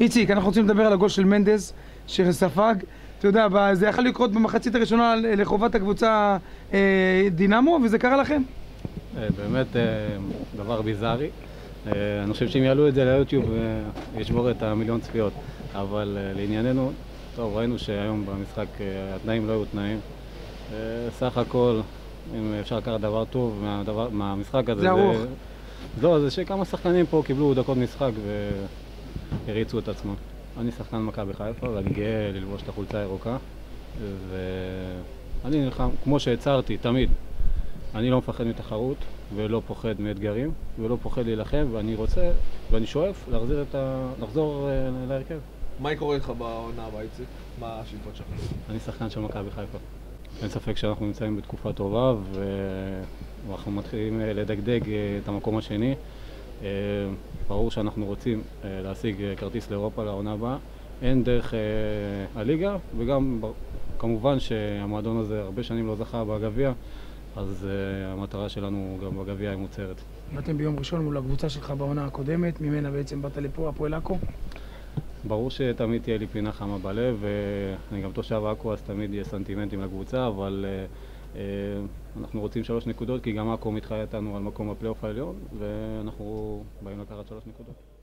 איציק, אנחנו רוצים לדבר על הגול של מנדס, שספג. אתה יודע, זה יכול לקרות במחצית הראשונה לחובת הקבוצה אה, דינמו, וזה קרה לכם. אה, באמת אה, דבר ביזארי. אה, אני חושב שאם יעלו את זה ליוטיוב, אה, ישבור את המיליון צפיות. אבל אה, לענייננו, טוב, ראינו שהיום במשחק אה, התנאים לא היו תנאים. אה, סך הכל, אם אפשר לקחת דבר טוב מהדבר, מהמשחק הזה, זה ארוך. לא, זה שכמה שחקנים פה קיבלו דקות משחק והריצו את עצמם. אני שחקן מכבי חיפה ואני גאה ללבוש את החולצה הירוקה. ואני נלחם, כמו שהצהרתי, תמיד, אני לא מפחד מתחרות ולא פוחד מאתגרים ולא פוחד להילחם ואני רוצה ואני שואף להחזיר את ה... לחזור אה, להרכב. מה קורה איתך בעונה הבאה, איציק? מה השאיפות שלך? אני שחקן של מכבי חיפה. אין ספק שאנחנו נמצאים בתקופה טובה ואנחנו מתחילים אה, לדגדג אה, את המקום השני. אה, ברור שאנחנו רוצים אה, להשיג אה, כרטיס לאירופה לעונה הבאה, הן דרך הליגה וגם כמובן שהמועדון הזה הרבה שנים לא זכה בגביע, אז המטרה שלנו גם בגביע היא מוצהרת. באתם ביום ראשון מול הקבוצה שלך בעונה הקודמת, ממנה בעצם באת לפה, הפועל עכו. ברור שתמיד תהיה לי פינה חמה בלב, ואני גם תושב עכו אז תמיד יהיה סנטימנטים לקבוצה, אבל אה, אנחנו רוצים שלוש נקודות כי גם עכו מתחרה איתנו על מקום בפלייאוף העליון, ואנחנו באים לקחת שלוש נקודות.